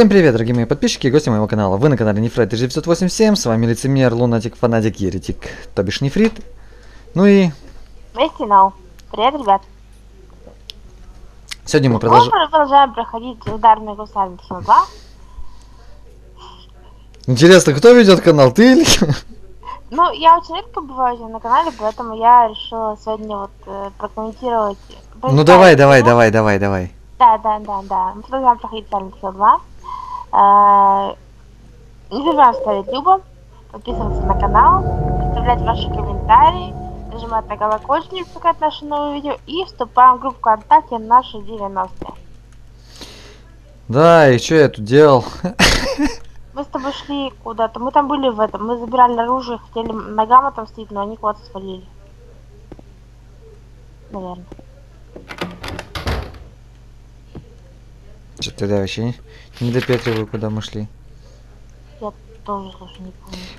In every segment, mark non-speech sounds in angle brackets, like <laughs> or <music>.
Всем привет, дорогие мои подписчики и гости моего канала. Вы на канале Нефрит 1987, с вами лицемер, лунатик, фанатик, еретик, то бишь Нефрит. Ну и Вести Нау. Привет, ребят. сегодня мы Мы продолжаем... продолжаем проходить ударный гусар Silent 2. Интересно, кто ведет канал, ты или... Ну, я очень редко бываю на канале, поэтому я решила сегодня вот э, прокомментировать. Ну давай, давай, давай, давай, давай. Да, да, да, да. Мы продолжаем проходить Silent Hill 2. Не забываем ставить любо, подписываться на канал, оставлять ваши комментарии, нажимать на колокольчик, пропускать наши новые видео и вступаем в группу ВКонтакте наши 90-е. Да, и что я тут делал? Мы с тобой шли куда-то. Мы там были в этом. Мы забирали оружие, хотели ногам отомстить, но они куда-то свалили. Наверное. Что-то я вообще не, не допетриваю, куда мы шли. Я тоже, не помню.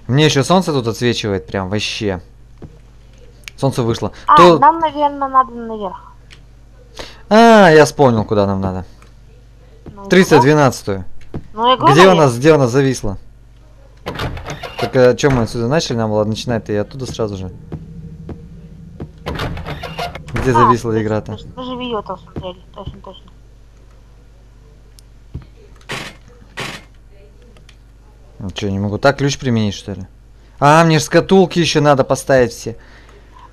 Мне еще солнце тут отсвечивает прям, вообще. Солнце вышло. А, То- нам, наверное, надо наверх. А, я вспомнил, куда нам надо. Ну, и 312 -ю. что? Ну, я говорю, Где у нас, где у нас зависло? Так а что мы отсюда начали? Нам было начинать-то и оттуда сразу же. Где А, зависла игра-то? Мы же видео там смотрели. Точно, точно. Ну что, не могу так ключ применить, что ли? А, мне ж скатулки еще надо поставить все.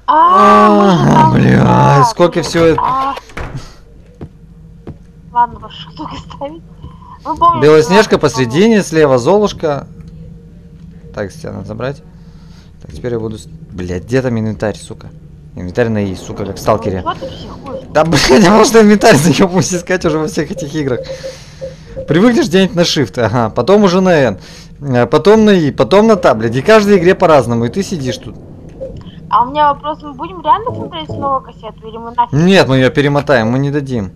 А, же А, <laughs> бля, сколько всего это- а. Ладно, ваши штуки ставить. Белоснежка посредине, слева Золушка. Так, стену надо забрать. Так, теперь я буду... Блядь, где там инвентарь, сука? Инвентарь на И, сука, как в сталкере. Ну? Да, <laughs> блядь, я может инвентарь заебусь искать уже во всех этих играх. Привыкнешь где-нибудь на Shift, ага, потом уже на N, потом на И, потом на таблет. И каждой игре по-разному, и ты сидишь тут. А у меня вопрос, мы будем реально смотреть снова кассету или мы нафиг? Нет, мы ее перемотаем, мы не дадим.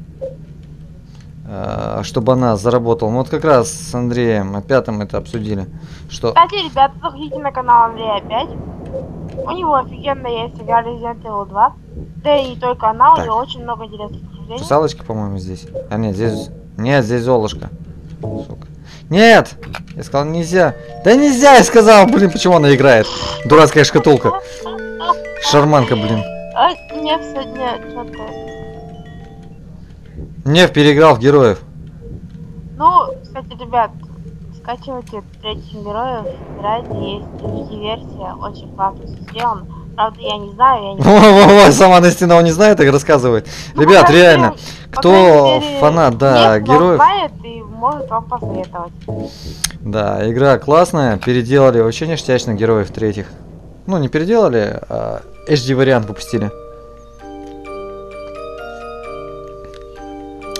Э, Чтобы она заработала. Мы вот как раз с Андреем о пятом это обсудили. Что... Кстати, ребята, заходите на канал Андрея опять. У него офигенно есть игра Resident Evil 2. Да и не только она, у него очень много интересных обсуждений. Русалочка, по-моему, здесь. А нет, здесь... Нет, здесь Золушка. Сука. Нет! Я сказал, нельзя. Да нельзя, я сказал, блин, почему она играет? Дурацкая шкатулка. Шарманка, блин. А, мне сегодня что-то... Нев переиграл в героев. Ну, кстати, ребят, скачивайте третьих героев, играйте, есть HD-версия, очень классно сделано. Правда, я не знаю, я не Во-во-во, сама Настина он не знает, так рассказывает. Ну, Ребят, по реально, по кто мере, фанат, да, героев. знает и может вам посоветовать. Да, игра классная, переделали вообще ништячных героев третьих. Ну, не переделали, а HD вариант выпустили.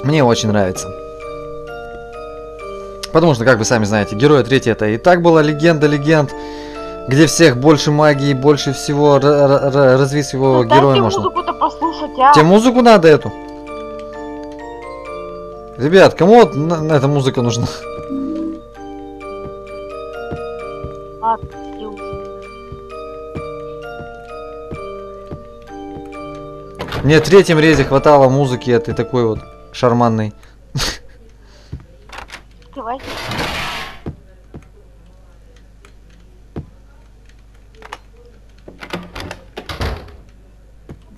Мне очень нравится. Потому что, как вы сами знаете, герои третий это и так была легенда легенд, где всех больше магии, больше всего ра- ра- ра- развить его Ну, героя можно. музыку-то послушать, а? Тебе музыку надо эту? Ребят, кому вот на- на эта музыка нужна? Ладно. Мне в третьем резе хватало музыки этой такой вот шарманной.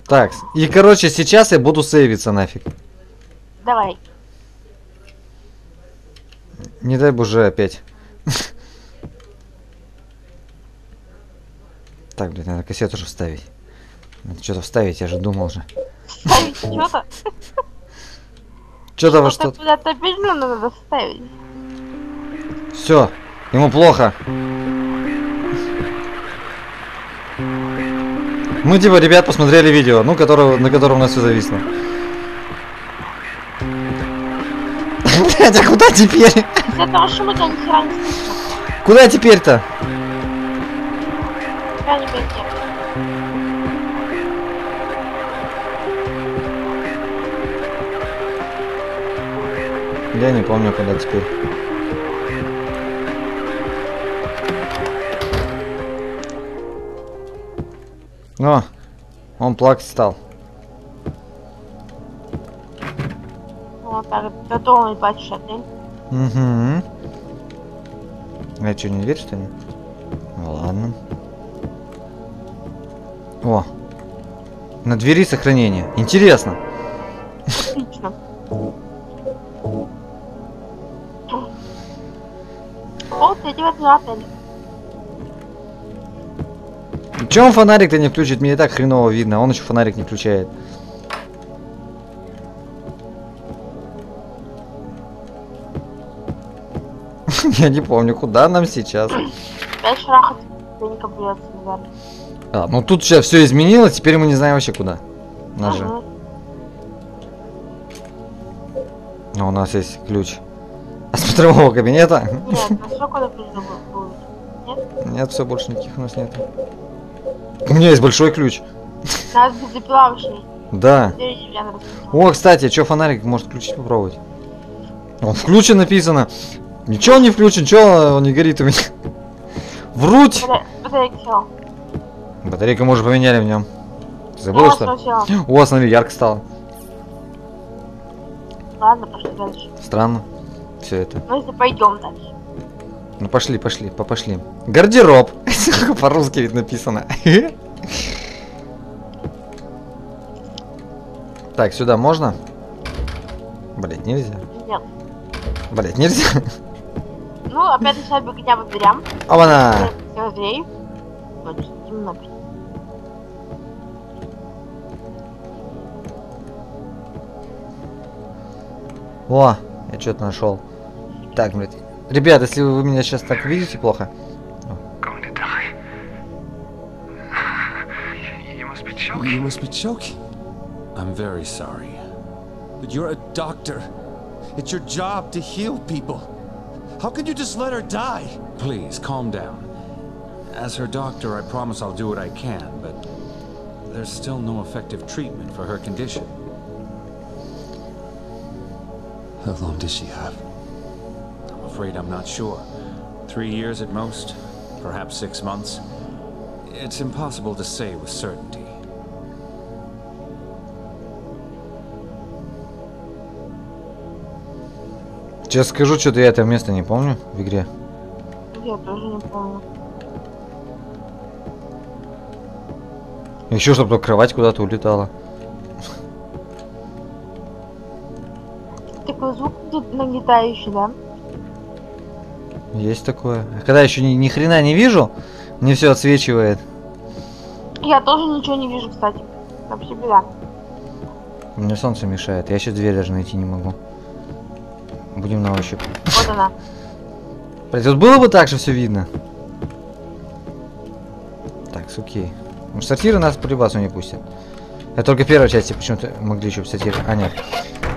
Так, и короче, сейчас я буду сейвиться нафиг. Давай. Не дай боже опять. Так, блин, надо кассету же вставить. Надо что-то вставить, я же думал же. Ставить что-то. Что-то во Что-то что куда-то надо вставить. Все, ему плохо. Мы типа, ребят, посмотрели видео, ну, которого, на котором у нас все зависло. Блять, а куда теперь? Этого шума тебя ни хера не слышно. Куда теперь-то? Тебя не. Я не помню, куда теперь. О, он плакать стал. Вот так, до дома и отель. Угу. А что, не дверь, что ли? Ну ладно. О! На двери сохранение. Интересно. Отлично. Третьего этажа отеля. Чем он фонарик-то не включит? Мне и так хреново видно, а он еще фонарик не включает. <laughs> Я не помню, куда нам сейчас. А, ну тут сейчас все изменилось, теперь мы не знаем вообще куда. Нас же. Мгм. А у нас есть ключ. А смотрового кабинета? Нет, <laughs> куда пришли будет? Нет, все, больше никаких у нас нет. У меня есть большой ключ. Надо бензопилавочный. Да. О, кстати, что фонарик может включить попробовать? Он включен написано. Ничего не включен, что он не горит у меня? Вруть! Батаре- Батарейка села. Батарейка, может, поменяли в нем. Забыл, Я что? села. О, смотри, ярко стало. Ладно, пошли дальше. Странно. Все это. Ну, если пойдем дальше. Ну пошли, пошли, попошли. Гардероб. <laughs> По-русски ведь написано. <laughs> Так, сюда можно? Блять, нельзя. Нет. Блять, нельзя. Ну, опять начинает беготня по дверям. Темно. блин. О, я что-то нашел. Так, блядь. Ребят, если вы меня сейчас так видите плохо, going to die. You must be choking. You must be choking. I'm very sorry. But you're a doctor. It's your job to heal people. How could you just let her die? Please, calm down. As her doctor, I promise I'll do what I can, but there's still no effective treatment for her condition. How long does she have? I'm afraid I'm not sure. Three years at most, perhaps six months. It's impossible to say with certainty. сейчас скажу, что-то я это место не помню в игре. Я тоже не помню. Еще чтобы кровать куда-то улетала. Такой звук тут нагнетающий, да? Есть такое. Когда еще ни, ни хрена не вижу, мне все отсвечивает. Я тоже ничего не вижу, кстати. Вообще беда. Мне солнце мешает. Я сейчас дверь даже найти не могу. Будем на ощупь. Вот она. <laughs> Блять, вот было бы так же все видно. Так, окей. Ну, сортиры нас по любасу не пустят. Это только в первой части почему-то могли еще в сортир. А, нет.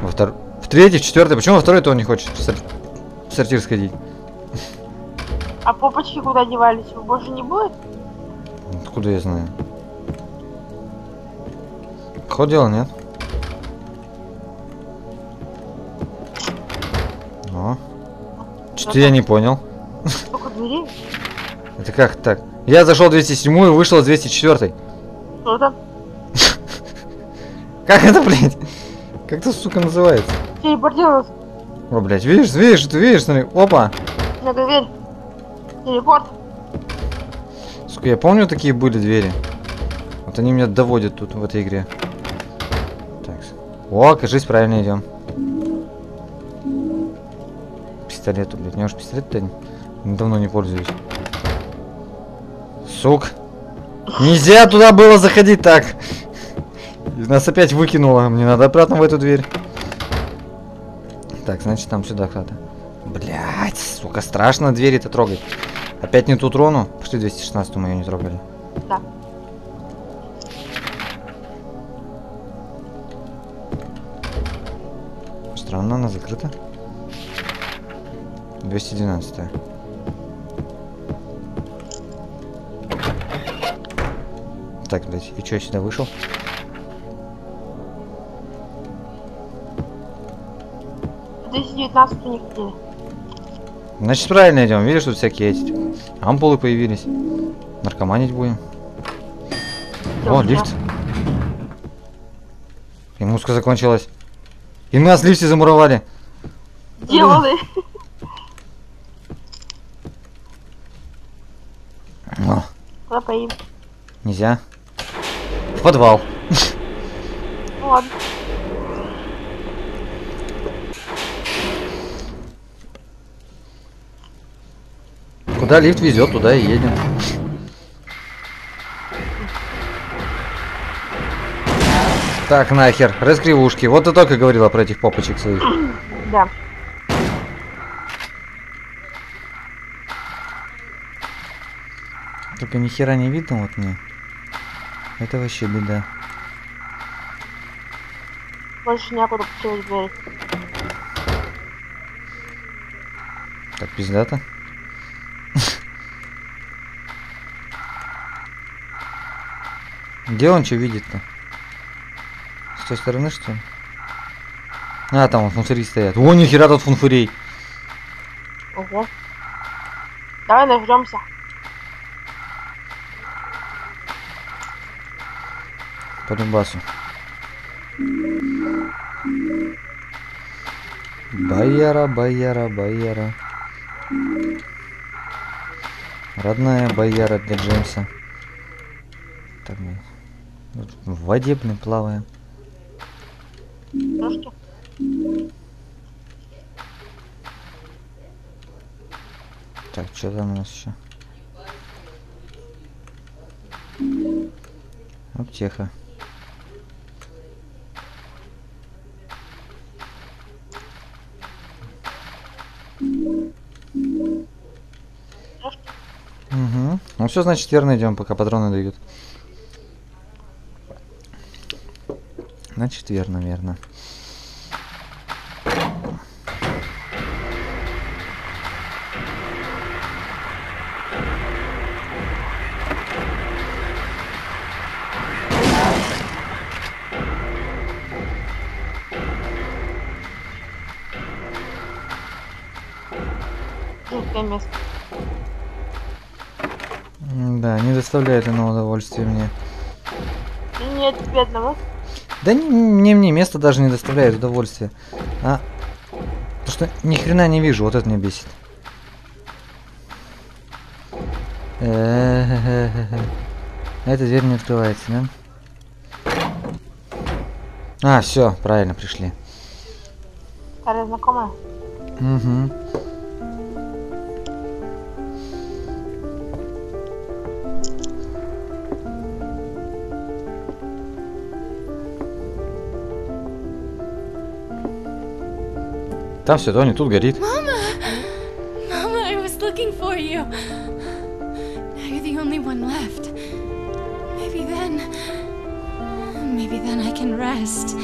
Во втор... В третьей, в четвертой. Почему во второй то он не хочет в, сор- в сортир сходить? А попочки куда девались? Их больше не будет? Откуда я знаю? Ход дело, нет? О. Что-то я не понял. Только двери? Это как так? Я зашел 207 и вышел с 204. Что там? Как это, блядь? Как это, сука, называется? Телепортировался. О, блядь, видишь, видишь, ты видишь, смотри, опа. На дверь. Телепорт. Сука, я помню, такие были двери. Вот они меня доводят тут, в этой игре. Так. О, кажись, правильно идем. Пистолету, блядь. У уж пистолет-то давно не пользуюсь. Сук. Нельзя туда было заходить так. Нас опять выкинуло. Мне надо обратно в эту дверь. Так, значит, там сюда кто-то. Блять, сука, страшно двери-то трогать. Опять не ту трону? Пошли 216 мы ее не трогали. Да. Странно, она закрыта. 212. Так, блядь, и чё я сюда вышел? В 219 не ходили. Значит, правильно идем. Видишь, тут всякие эти Ампулы появились. Наркоманить будем. О, лифт. И музыка закончилась. И нас в лифте замуровали. Делали. О. Запоим. Нельзя. В подвал. Ладно. Куда лифт везет, туда и едем. Так, нахер, раскривушки. Вот ты только говорила про этих попочек своих. <clears throat> Да. Только ни хера не видно вот мне. Это вообще беда. Больше некуда починить дверь. Так, пиздато. Где он что видит-то? С той стороны, что ли? А, там вон фунфыри стоят. О, нихера тут фунфырей. Ого. Давай нажремся. По Донбассу. Бояра, бояра, бояра. Родная бояра для Джеймса. В воде, блин, плаваем. Так, что там у нас еще? Аптека. Угу. Ну все, значит, верно идем, пока патроны дают. Значит, верно, верно. Да, не доставляет оно удовольствия мне. Нет, тебе одного. Да не, мне, мне место даже не доставляет удовольствия. А то что ни хрена не вижу, вот это меня бесит. А Эта дверь не открывается, да? А, все, правильно пришли. Старая знакомая. Угу. Там все, Тони, тут горит. Mama, I was looking for you. Now you're the only one left. Maybe then. Maybe then I can rest.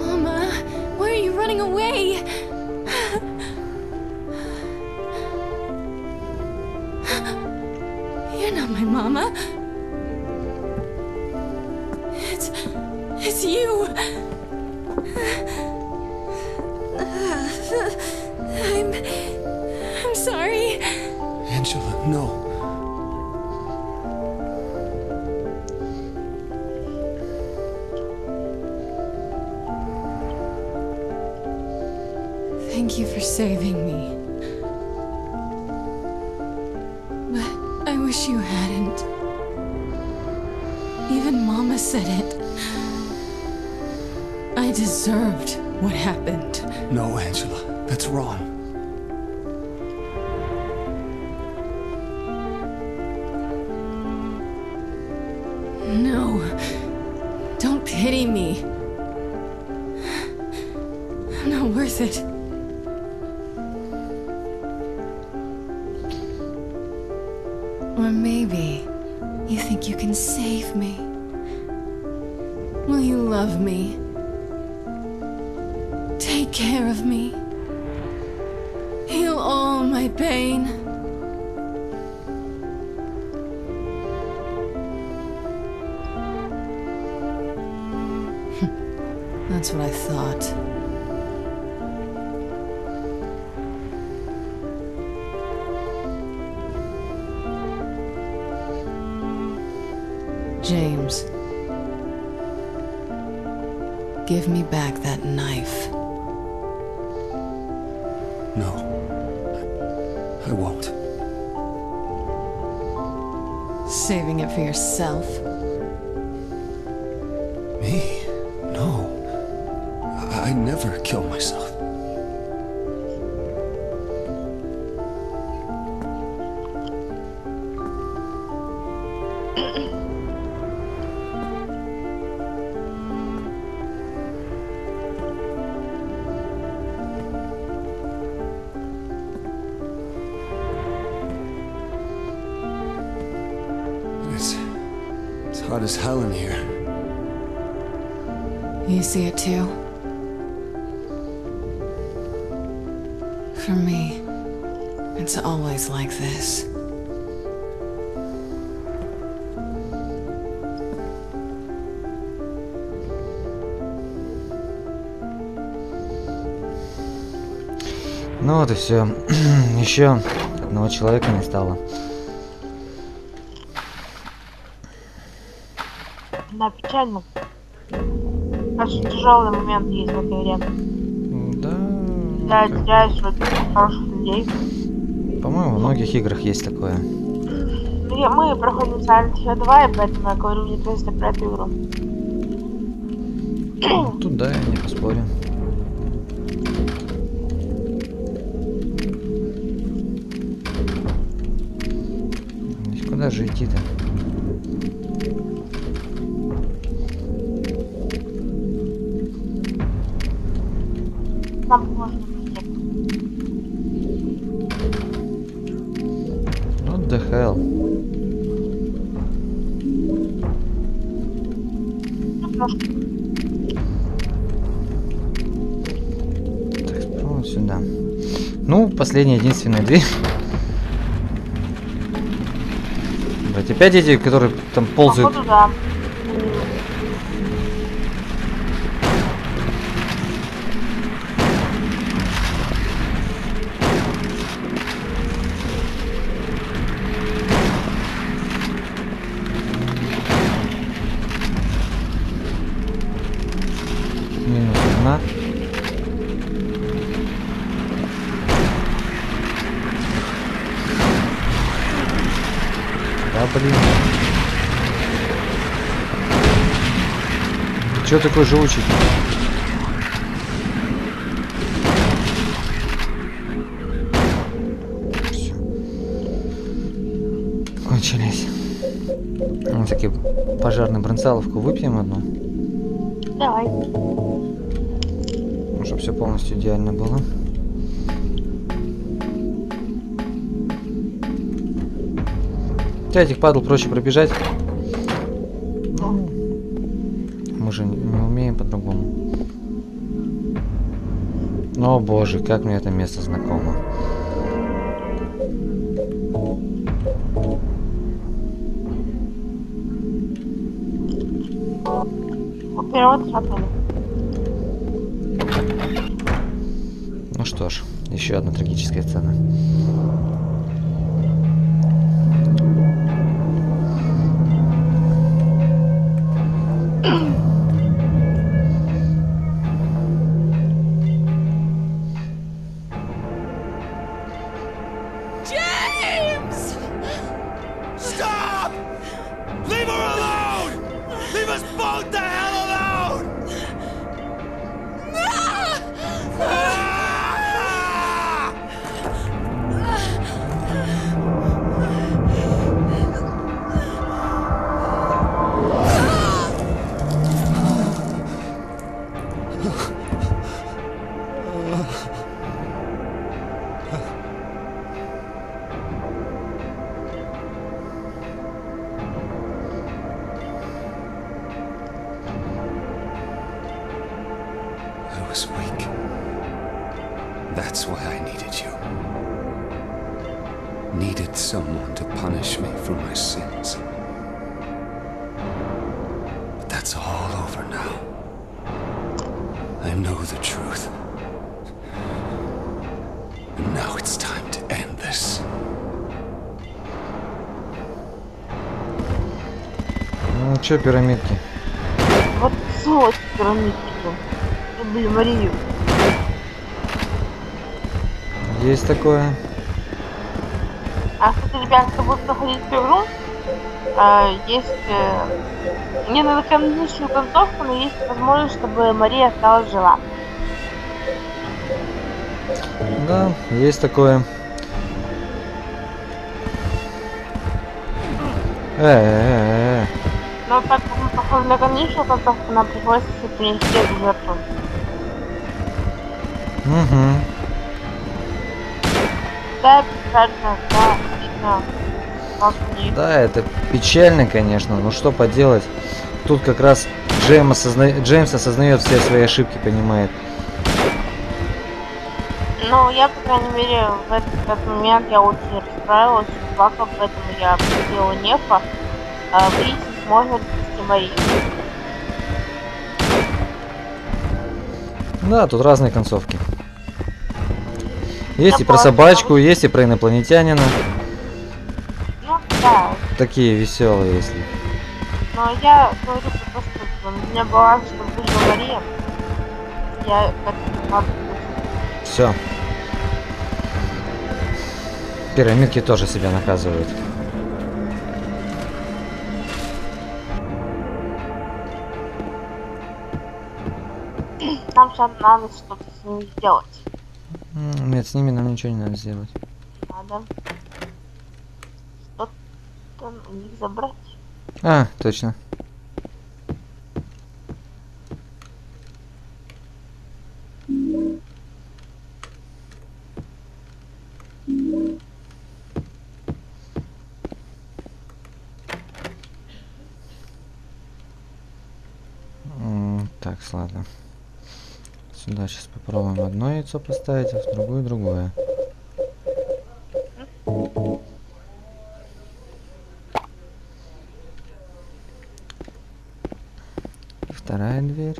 Mama, why are you running away? You're not my mama. Don't pity me. I'm not worth it. Or maybe you think you can save me. Will you love me? Take care of me. Heal all my pain. That's what I thought. James. Give me back that knife. No. I, I won't. saving it for yourself. Kill myself. It's, it's hot as hell in here. You see it too? For me, it's always like this. Ну вот и все. <clears throat> Еще одного человека не стало. Да, печально. Очень тяжелый момент есть в этой игре. Да. Да, как- теряешь вот хороших людей. По-моему, в многих играх есть такое. Я- Мы проходим Silent Hill 2, и поэтому я говорю не просто про эту игру. Ну, Тут да, я не поспорю. Куда же идти-то? Нам можно hell? Так, справа сюда. Ну, последняя, единственная дверь. Блять, опять эти, которые там ползают. Походу, да. Че такой живучий? Кончились. Вот таки пожарную бронцаловку выпьем одну. Давай. чтобы все полностью идеально было. Хотя этих падал проще пробежать. О боже, как мне это место знакомо. Перевод шапнули. Ну что ж, еще одна трагическая сцена. Чё, пирамидки? Вот сволочь пирамидки. Люблю Марию. Есть такое. А, кстати, ребят, кто будет проходить эту игру, э, есть... э, мне надо каноничную концовку, но есть возможность, чтобы Мария осталась жива. Да, есть такое. Э-э-э. Но так как мы похожи на каноничную концовку, нам приходится принести эту жертву. Угу. Да, печально, да, мне... Да, это печально, конечно, но что поделать. Тут как раз Джейм осозна- Джеймс осознает все свои ошибки, понимает. Ну, я, по крайней мере, в этот, этот момент я очень расстраивалась, плакала, поэтому я просила Нефа э, выяснить, спасти Марию. Да, тут разные концовки. Есть Я и про собачку, есть и про инопланетянина. Ну, да, Такие веселые, если. но я говорю про что у меня баланс, чтобы выжила Мария. Я как-то Все. Пирамидки тоже себя наказывают. Нам сейчас надо что-то с ними сделать. Нет, с ними нам ничего не надо сделать. Надо что-то у них забрать. А, точно. Яйцо поставить, а в другую другое. Вторая дверь.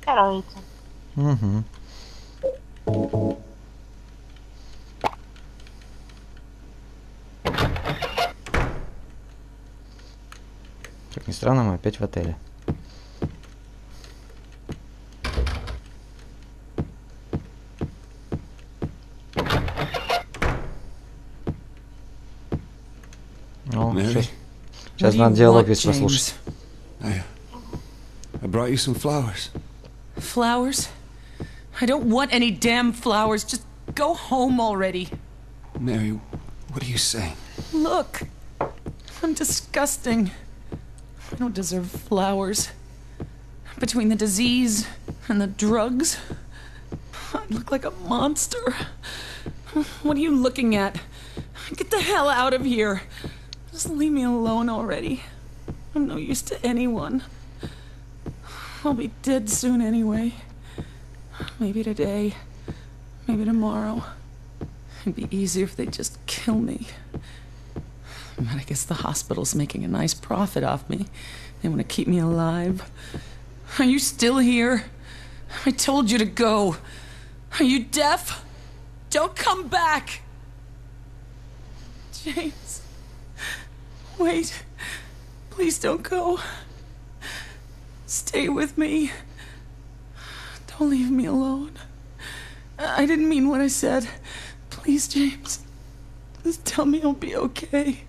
Второе яйцо. Угу. Как ни странно, мы опять в отеле. О, Mary, сейчас, What сейчас do надо you диалог want, весь послушать. James? I, I brought you some flowers. Flowers? I don't want any damn flowers. Just go home already. Mary, what are you saying? Look. I'm disgusting. I don't deserve flowers. Between the disease and the drugs, I look like a monster. What are you looking at? Get the hell out of here. Just leave me alone already. I'm no use to anyone. I'll be dead soon anyway. Maybe today. Maybe tomorrow. It'd be easier if they'd just kill me. But I guess the hospital's making a nice profit off me. They want to keep me alive. Are you still here? I told you to go. Are you deaf? Don't come back! James. Wait. Please don't go. Stay with me. Don't leave me alone. I I didn't mean what I said. Please, James. Just tell me I'll be okay.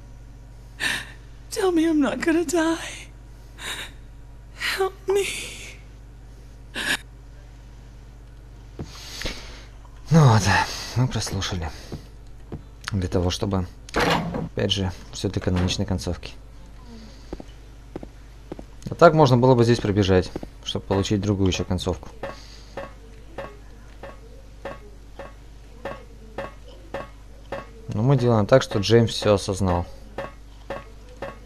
Tell me I'm not gonna die. Help me. Ну вот, мы прослушали. Для того, чтобы, опять же, все до каноничной концовки. А так можно было бы здесь пробежать, чтобы получить другую еще концовку. Но мы делаем так, что Джеймс все осознал.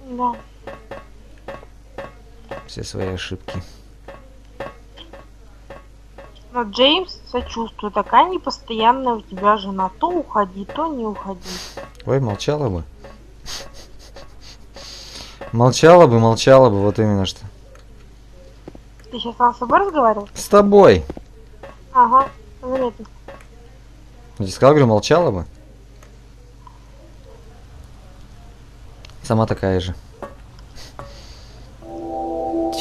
Да. Все свои ошибки. Но Джеймс сочувствует, такая непостоянная у тебя жена. То уходи, то не уходи. Ой, молчала бы. Молчала бы, молчала бы, вот именно что. Ты сейчас сам с собой разговаривал? С тобой. Ага, заметно. Я сказал, говорю, молчала бы. Сама такая же.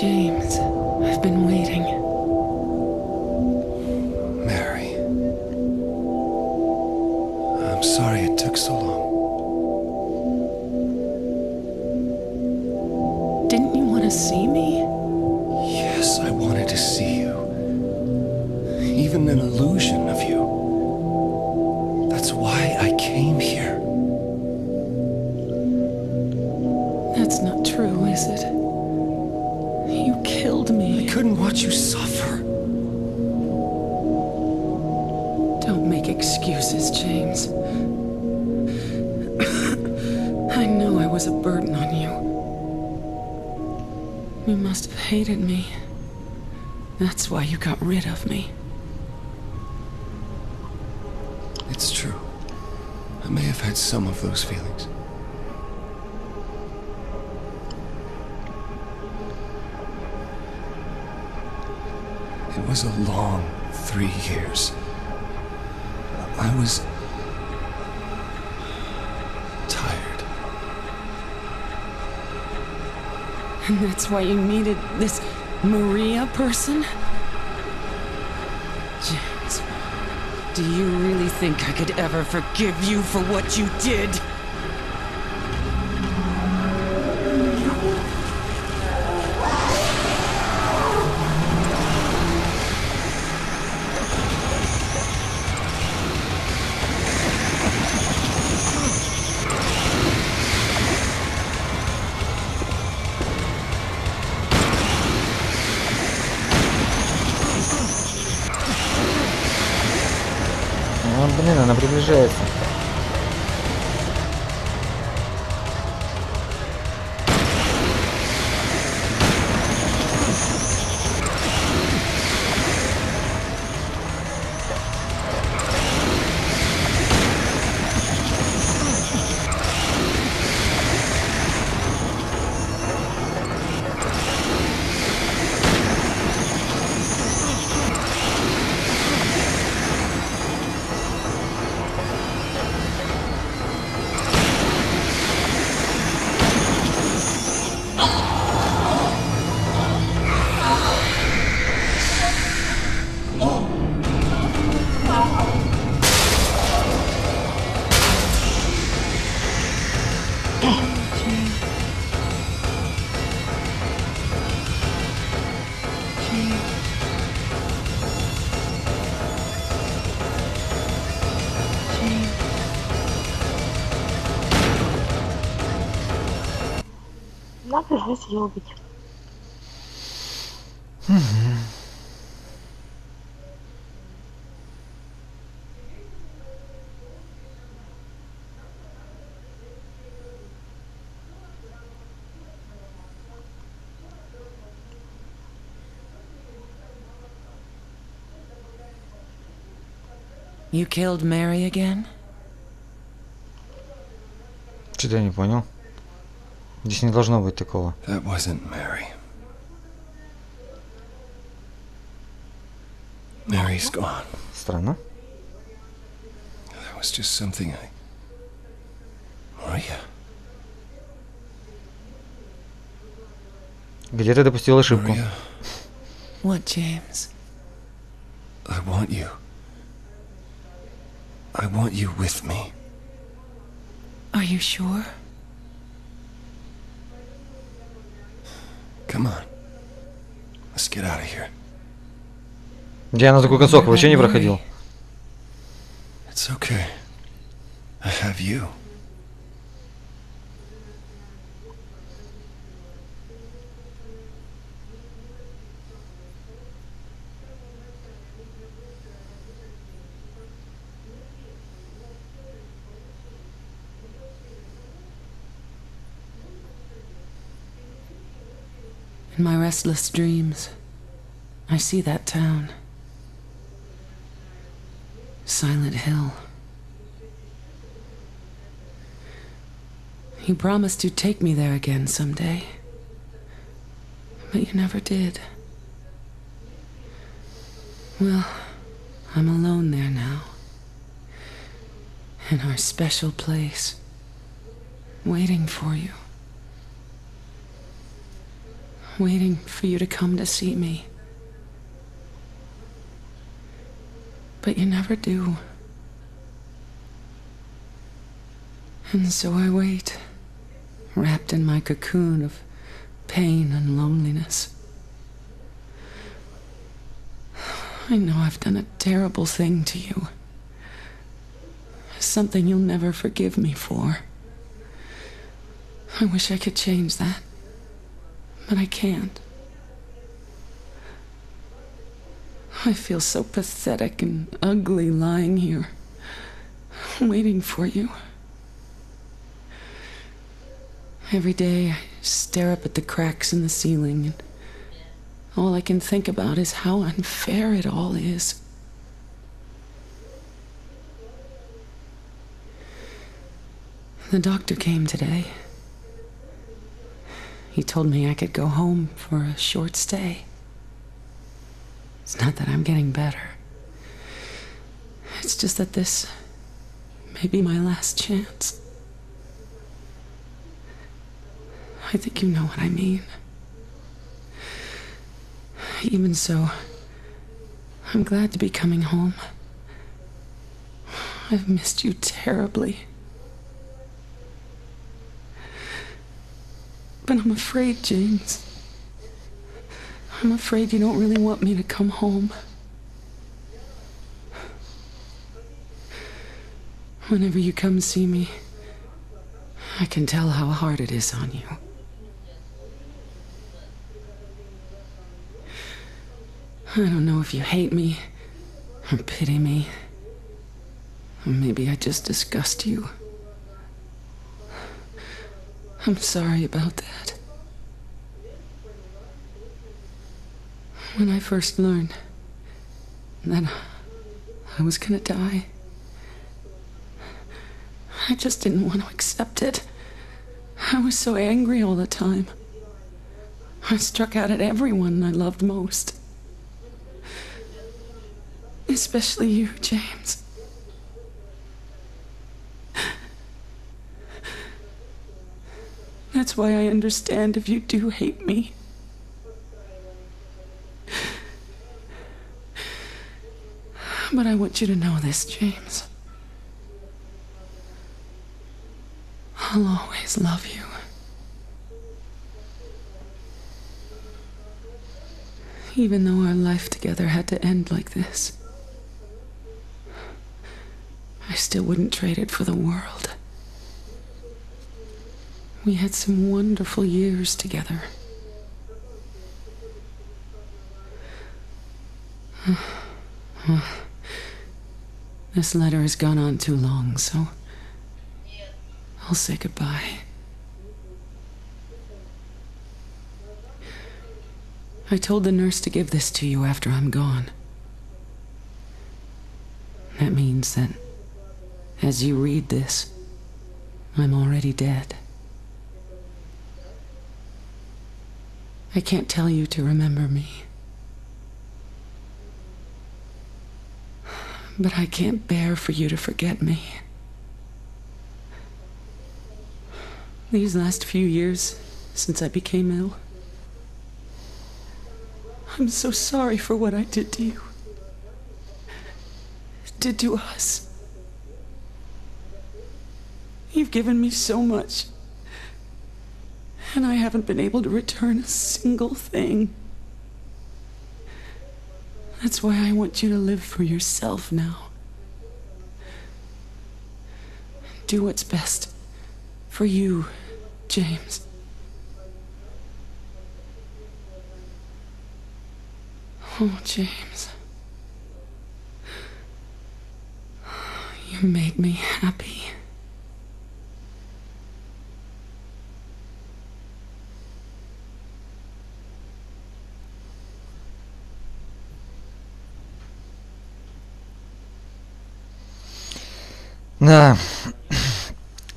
James, I've been waiting. sorry it took so long. Didn't you want to see me? Yes, I wanted to see That's why you got rid of me. It's true. I may have had some of those feelings. It was a long three years. I was tired. And that's why you needed this Maria person? James, do you really think I could ever forgive you for what you did? Надо же съебить. You killed Mary again? Что-то я не понял. Здесь не должно быть такого. That wasn't Mary. Mary's gone. Странно. That was just something I. Maria. Где ты допустил ошибку? Maria, What, James? I want you. I want you with me. Are you sure? Come on. Let's get out of here. Я на такой концовку вообще не проходил. It's okay. I have you. Restless dreams, I see that town. Silent Hill. You promised you'd take me there again someday. But you never did. Well, I'm alone there now. In our special place. Waiting for you. Waiting for you to come to see me. But you never do. And so I wait, wrapped in my cocoon of pain and loneliness. I know I've done a terrible thing to you. Something you'll never forgive me for. I wish I could change that. But I can't. I feel so pathetic and ugly lying here, waiting for you. Every day I stare up at the cracks in the ceiling, and all I can think about is how unfair it all is. The doctor came today. He told me I could go home for a short stay. It's not that I'm getting better. It's just that this may be my last chance. I think you know what I mean. Even so, I'm glad to be coming home. I've missed you terribly. But I'm afraid, James. I'm afraid you don't really want me to come home. Whenever you come see me, I can tell how hard it is on you. I don't know if you hate me or pity me. Or maybe I just disgust you. I'm sorry about that. When I first learned that I was gonna die, I just didn't want to accept it. I was so angry all the time. I struck out at everyone I loved most. Especially you, James. That's why I understand if you do hate me. But I want you to know this, James. I'll always love you. Even though our life together had to end like this, I still wouldn't trade it for the world. We had some wonderful years together. <sighs> This letter has gone on too long, so I'll say goodbye. I told the nurse to give this to you after I'm gone. That means that as you read this, I'm already dead. I can't tell you to remember me. But I can't bear for you to forget me. These last few years, since I became ill, I'm so sorry for what I did to you. Did to us. You've given me so much, and I haven't been able to return a single thing. That's why I want you to live for yourself now. Do what's best for you, James. Oh, James. You made me happy. Да.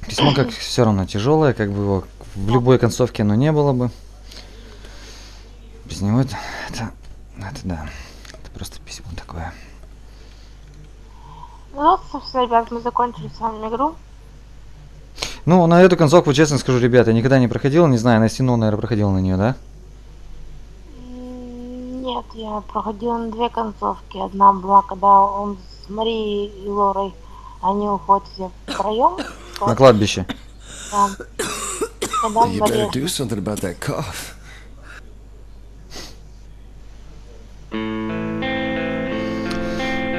Письмо как все равно тяжелое, как бы его в любой концовке оно не было бы. Без него это, это, это да. Это просто письмо такое. Ну собственно, ребят, мы закончили с вами игру. Ну, на эту концовку, честно скажу, ребята, никогда не проходил, не знаю, ну, наверное, проходил на нее, да? Нет, я проходила на две концовки. Одна была, когда он с Марией и Лорой, они уходят все втроем. На кладбище. Да. You better do something about that cough.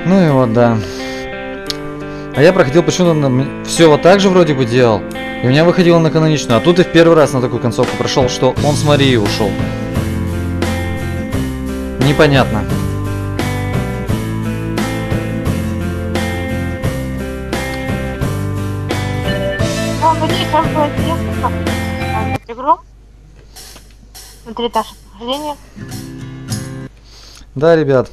Ну и вот, да. А я проходил почему-то все вот так же вроде бы делал. И у меня выходило на каноничную. А тут и в первый раз на такую концовку прошел, что он с Марией ушел. Непонятно. Внутри наше прохождение. Да, ребят.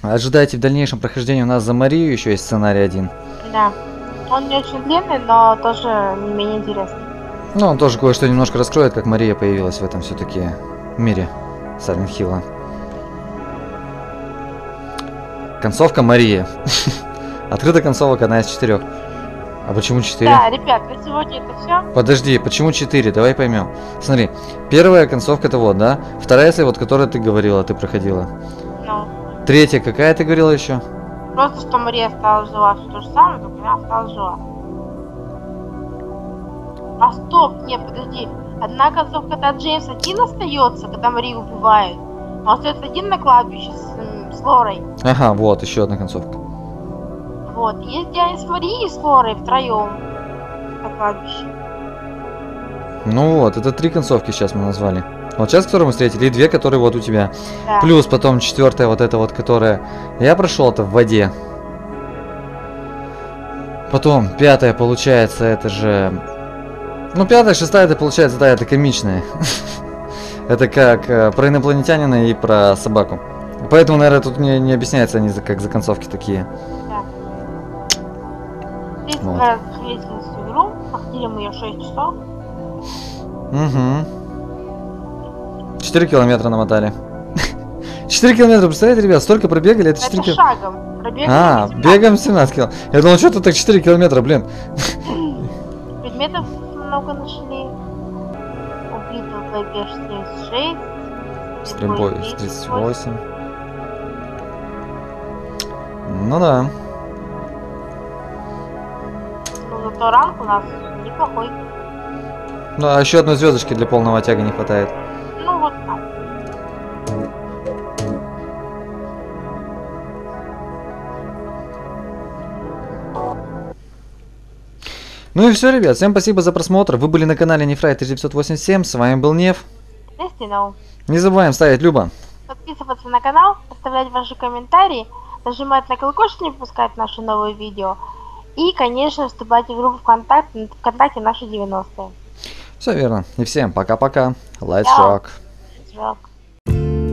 Ожидайте в дальнейшем прохождении у нас за Марию еще есть сценарий один. Да. Он не очень длинный, но тоже не менее интересный. Ну, он тоже кое-что немножко раскроет, как Мария появилась в этом все-таки мире Сайлент Хилла. Концовка Мария. <laughs> Открыта концовок одна из четырех. А почему четыре? Да, ребят, на сегодня это все. Подожди, почему 4? Давай поймем. Смотри, первая концовка это вот, да? Вторая, если вот, которая ты говорила, ты проходила. Ну, Третья, какая ты говорила еще? просто что Мария осталась жива, все то же самое, только она осталась жива. А стоп, не, подожди. Одна концовка, когда Джеймс один остается, когда Марию убивают. Он остается один на кладбище с, с Лорой. Ага, вот, еще одна концовка. Вот. Есть где они с Марией и с Лорой втроем на кладбище. Ну вот, это три концовки сейчас мы назвали. Вот сейчас, которую мы встретили, и две, которые вот у тебя. Да. Плюс потом четвертая, вот эта вот, которая я прошел, это в воде. Потом пятая, получается, это же... Ну, пятая, шестая, это получается, да, это комичная. <laughs> Это как э, про инопланетянина и про собаку. Поэтому, наверное, тут не, не объясняется они как за концовки такие. Здесь Вот. всю игру, проходили мы ее 6 часов. Угу. 4 километра намотали. <laughs> 4 километра, представляете, ребят, столько пробегали, это 4 Это километра. шагом. Пробег А, 18. бегаем 17 километров. Я думал, что тут так 4 километра, блин. <laughs> Предметов много нашли. Убитых ВП 76. Стрельбой с 38. Ну да. Зато ранг у нас неплохой. Ну, а еще одной звездочки для полного тяга не хватает. Ну, вот так. Ну и все, ребят, всем спасибо за просмотр. Вы были на канале Нефрай 1987, с вами был Нев. Не забываем ставить Люба. Подписываться на канал, оставлять ваши комментарии, нажимать на колокольчик, не пропускать наши новые видео. И, конечно, вступать в группу ВКонтакте, ВКонтакте наши 90-е. Все верно. И всем пока-пока. Чао. rock. Rock.